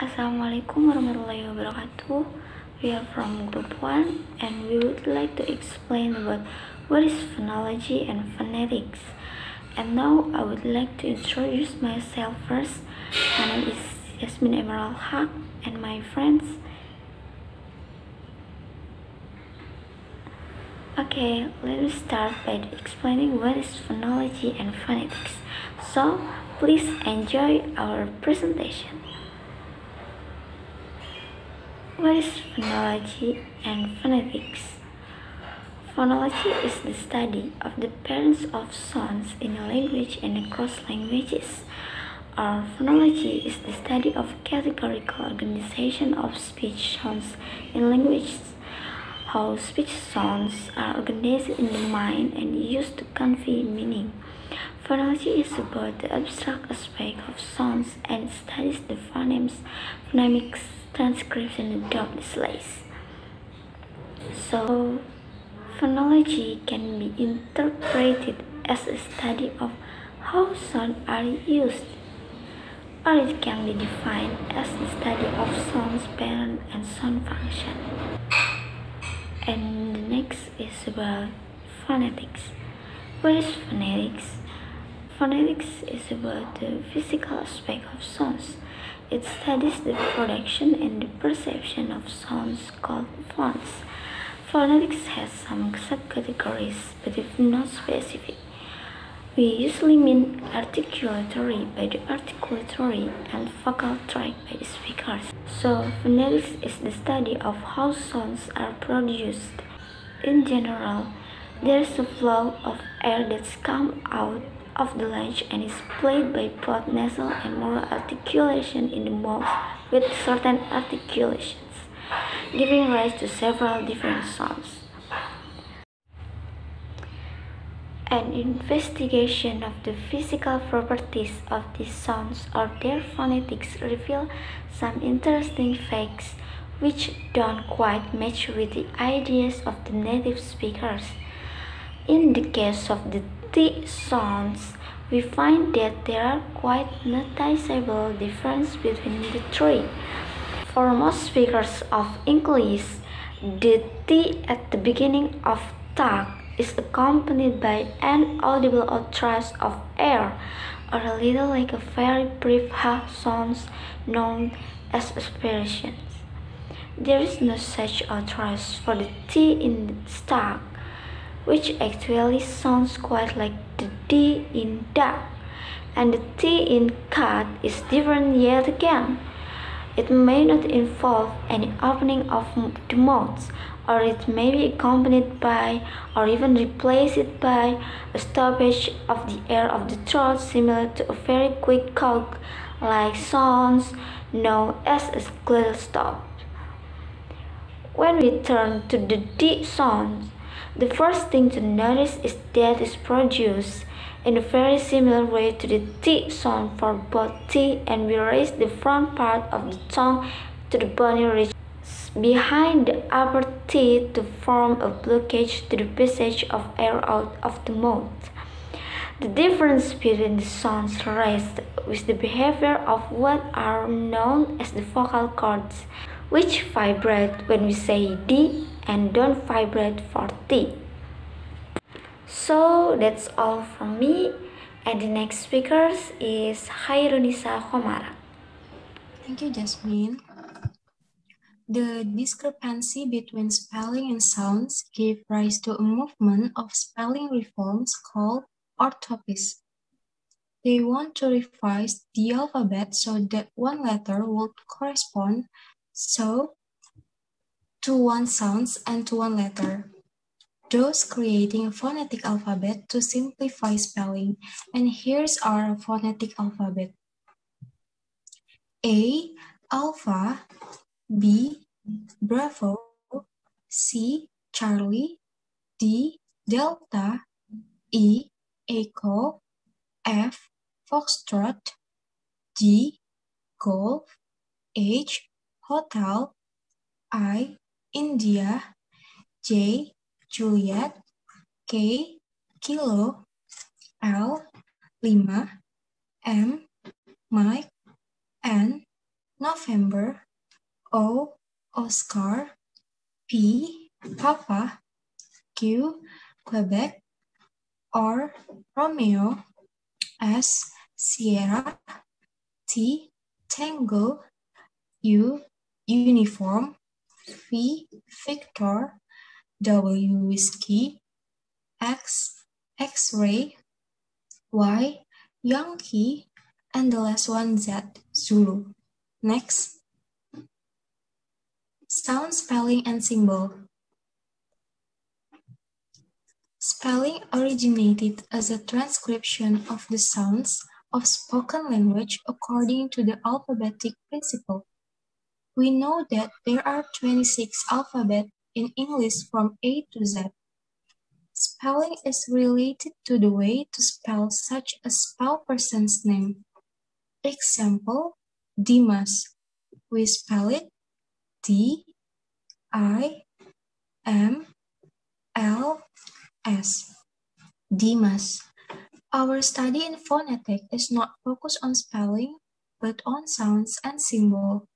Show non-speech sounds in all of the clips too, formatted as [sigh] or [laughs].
Assalamualaikum warahmatullahi wabarakatuh. We are from group 1 and we would like to explain about what is phonology and phonetics. And now I would like to introduce myself first. My name is Yasmin Emerald Haq and my friends. Okay, let me start by explaining what is phonology and phonetics. So, please enjoy our presentation. What is phonology and phonetics? Phonology is the study of the parents of sounds in a language and across languages. Our phonology is the study of categorical organization of speech sounds in languages. How speech sounds are organized in the mind and used to convey meaning. Phonology is about the abstract aspect of sounds and studies the phonemes, phonemics, transcription and dot displays. So, phonology can be interpreted as a study of how sounds are used, or it can be defined as the study of sounds pattern and sound function. And the next is about phonetics. What is phonetics? Phonetics is about the physical aspect of sounds. It studies the production and the perception of sounds called phones. Phonetics has some subcategories, but if not specific. We usually mean articulatory by the articulatory and vocal tract by the speakers. So, phonetics is the study of how sounds are produced. In general, there is a flow of air that's come out of the lungs and is played by both nasal and molar articulation in the mouth with certain articulations, giving rise to several different sounds. An investigation of the physical properties of these sounds or their phonetics reveal some interesting facts which don't quite match with the ideas of the native speakers. In the case of the T sounds, we find that there are quite noticeable differences between the three. For most speakers of English, the T at the beginning of talk is accompanied by an audible outburst of air, or a little like a very brief ha sounds known as aspirations. There is no such outburst for the T in the stock which actually sounds quite like the D in duck, and the T in cat is different yet again. It may not involve any opening of the mouth, or it may be accompanied by or even replaced by a stoppage of the air of the throat similar to a very quick cough like sounds known as a glottal stop. When we turn to the D sounds, the first thing to notice is that it's produced in a very similar way to the T sound for both T and we raise the front part of the tongue to the bony ridge behind the upper teeth to form a blockage to the passage of air out of the mouth. The difference between the sounds rests with the behavior of what are known as the vocal cords, which vibrate when we say D and don't vibrate for T. So that's all from me and the next speaker is Khairunisa Komara. Thank you, Jasmine. The discrepancy between spelling and sounds gave rise to a movement of spelling reforms called orthoepy. They want to revise the alphabet so that one letter would correspond so to one sounds and to one letter, thus creating a phonetic alphabet to simplify spelling. And here's our phonetic alphabet. A, alpha, B, bravo, C, Charlie, D, delta, E, echo, F, foxtrot, G, golf, H, hotel, I, India, J, Juliet, K, Kilo, L, Lima, M, Mike, N, November, O, Oscar, P, Papa, Q, Quebec, R, Romeo, S, Sierra, T, Tango, U, Uniform, V, Victor, W, Whiskey, X, X-ray, Y, Yankee, and the last one Z, Zulu. Next, sound spelling and symbol. Spelling originated as a transcription of the sounds of spoken language according to the alphabetic principle. We know that there are 26 alphabets in English from A to Z. Spelling is related to the way to spell such a spell person's name. Example, Dimas. We spell it D I M L S. Dimas. Our study in phonetic is not focused on spelling, but on sounds and symbol.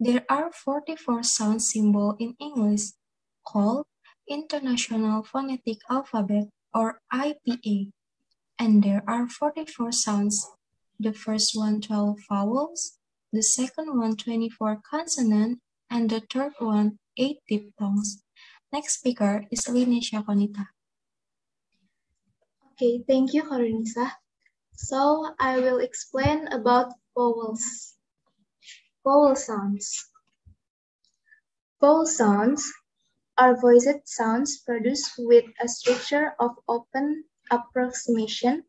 There are 44 sound symbols in English called International Phonetic Alphabet or IPA, and there are 44 sounds. The first one 12 vowels, the second one 24 consonant, and the third one 8 diphthongs. Next speaker is Linesha Konita. Okay, thank you, Khairunisa. So I will explain about vowels. Vowel sounds. Vowel sounds are voiced sounds produced with a structure of open approximation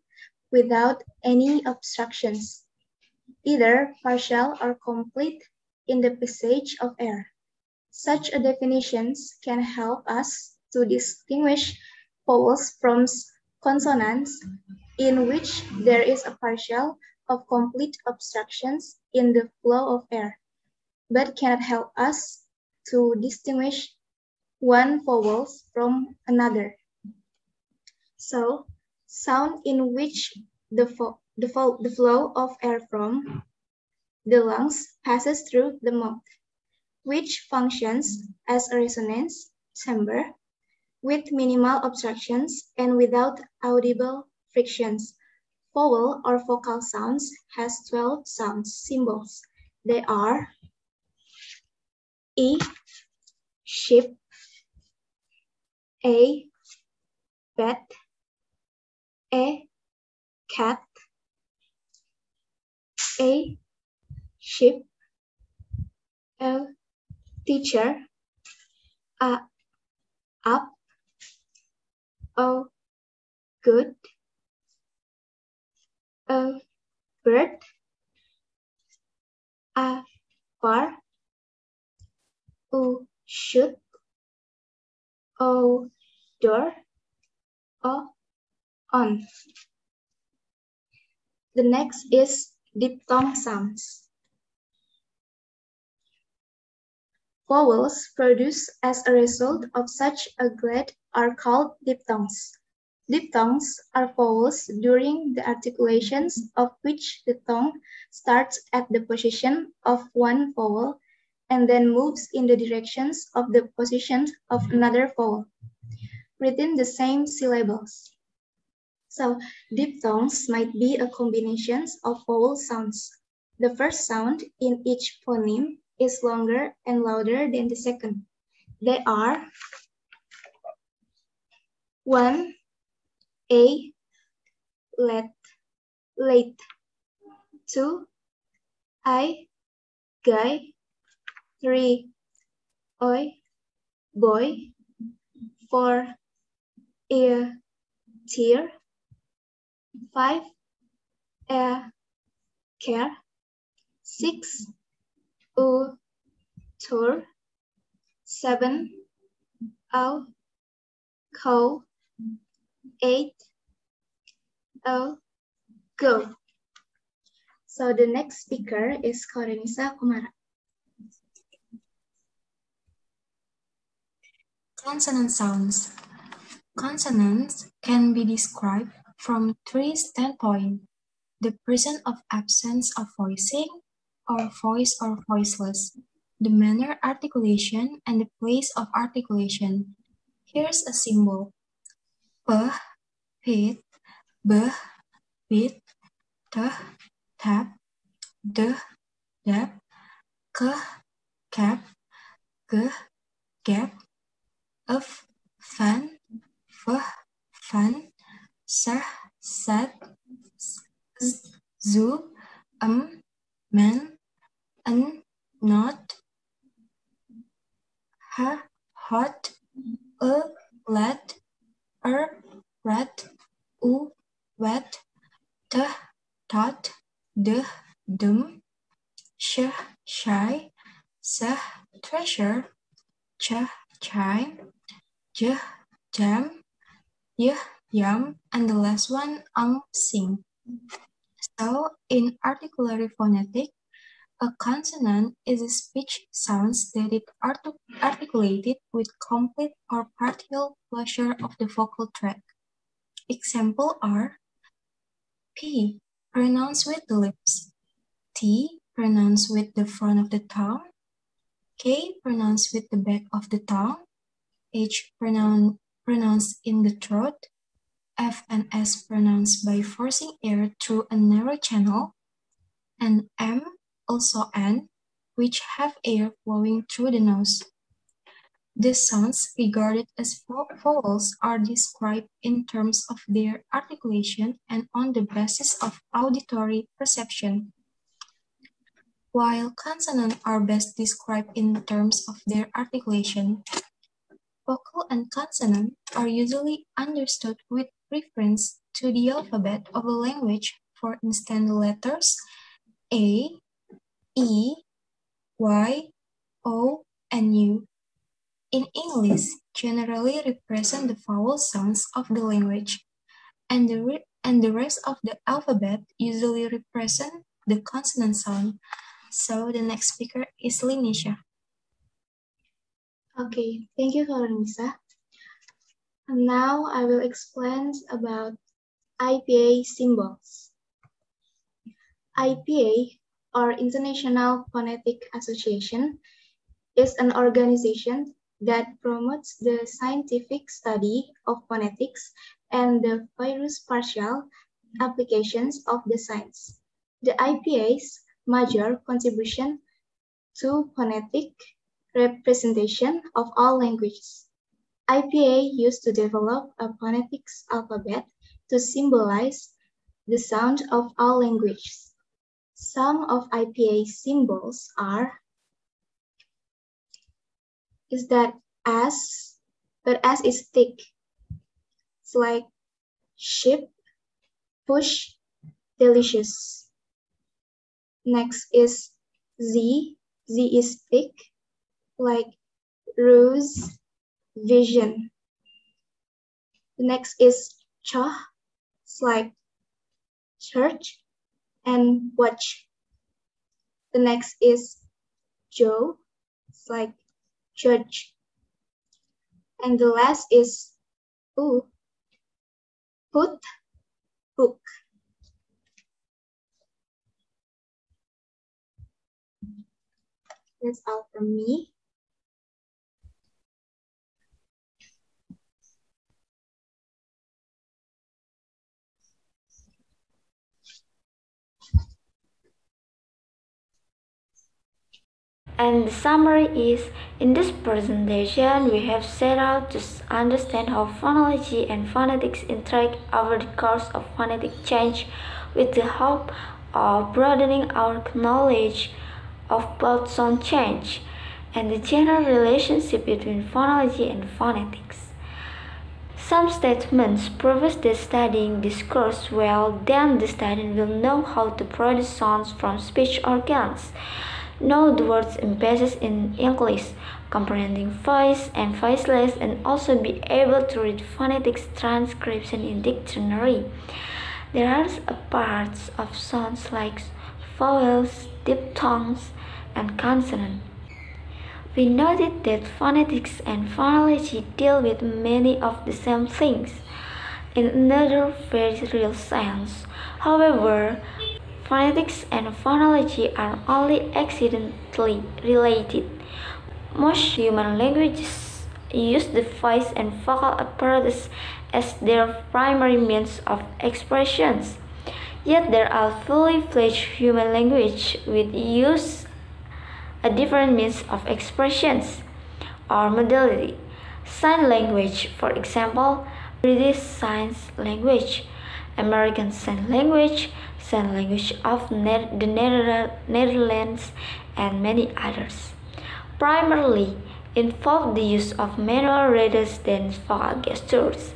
without any obstructions, either partial or complete in the passage of air. Such a definitions can help us to distinguish vowels from consonants in which there is a partial of complete obstructions in the flow of air, but cannot help us to distinguish one vowels from another. So, sound in which the, the, the flow of air from the lungs passes through the mouth, which functions as a resonance chamber with minimal obstructions and without audible frictions Vowel or vocal sounds has 12 sound symbols. They are E, sheep, A, bat, A, cat, A, sheep, L, teacher, A, up, O, good, a bird, a bar, u shoot, o door, o on. The next is diphthong sounds. Vowels produced as a result of such a glide are called diphthongs. Diphthongs are vowels during the articulations of which the tongue starts at the position of one vowel and then moves in the directions of the position of another vowel within the same syllables. So diphthongs might be a combination of vowel sounds. The first sound in each phoneme is longer and louder than the second. They are one, a, let, late. Two, I, guy. Three, oi, boy. Four, ear, tear. Five, air, care. Six, u, tour. Seven, out, cow eight, oh, go. So the next speaker is Khairunisa Komara. Consonant sounds. Consonants can be described from three standpoints. The presence of absence of voicing, or voice or voiceless, the manner articulation and the place of articulation. Here's a symbol. P, pit, b, bit, t, tap, d, dap, k, cap, g, gap, f, fan, f, fan, sah, sat, zoo, um, man, an, not, ha, hot, a, let, er, rat, u, wet, t, tot, dum, sh, shy, s, treasure, ch, chime, j, jam, y, yum, and the last one, um, sing. So, in articulatory phonetic, a consonant is a speech sound that is articulated with complete or partial closure of the vocal tract. Examples are P, pronounced with the lips, T, pronounced with the front of the tongue, K, pronounced with the back of the tongue, H, pronoun pronounced in the throat, F and S pronounced by forcing air through a narrow channel, and M, also N, which have air flowing through the nose. The sounds regarded as vowels are described in terms of their articulation and on the basis of auditory perception, while consonants are best described in terms of their articulation. Vocal and consonant are usually understood with reference to the alphabet of a language, for instance, the letters A, E, Y, O, and U. In English, generally represent the vowel sounds of the language, and the, and the rest of the alphabet usually represent the consonant sound. So the next speaker is Linisha. Okay, thank you. And now I will explain about IPA symbols. IPA, or International Phonetic Association, is an organization that promotes the scientific study of phonetics and the various partial applications of the science. The IPA's major contribution to phonetic representation of all languages. IPA used to develop a phonetics alphabet to symbolize the sound of all languages. Some of IPA symbols are is that S, but S is thick. It's like ship, push, delicious. Next is Z, Z is thick, like rose, vision. The next is cha, it's like church and watch. The next is Joe, it's like judge. And the last is who, put, book. That's all from me. And the summary is, in this presentation, we have set out to understand how phonology and phonetics interact over the course of phonetic change with the hope of broadening our knowledge of both sound change and the general relationship between phonology and phonetics. Some statements prove that studying this course well, then the student will know how to produce sounds from speech organs know the words emphasis in English, comprehending voice and voiceless, and also be able to read phonetics transcription in dictionary. There are parts of sounds like vowels, diphthongs, and consonants. We noted that phonetics and phonology deal with many of the same things in another very real sense. However, phonetics and phonology are only accidentally related. Most human languages use the voice and vocal apparatus as their primary means of expressions. Yet there are fully fledged human language which use a different means of expressions or modality. Sign language, for example, British Sign Language, American Sign Language, Sign Language of the Netherlands, and many others. Primarily involve the use of manual rather than vocal gestures.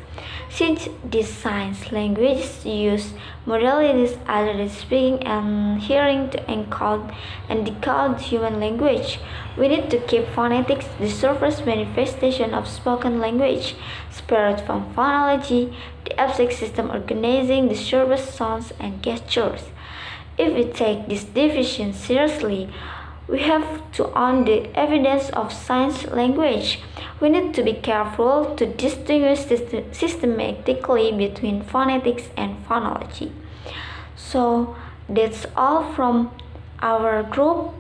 Since these signs languages use modalities other than speaking and hearing to encode and decode human language, we need to keep phonetics the surface manifestation of spoken language, separate from phonology, the abstract system organizing the surface sounds and gestures. If we take this division seriously, we have to own the evidence of science language. We need to be careful to distinguish systematically between phonetics and phonology. So that's all from our group.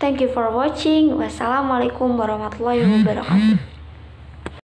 Thank you for watching. Wassalamualaikum warahmatullahi [laughs] wabarakatuh.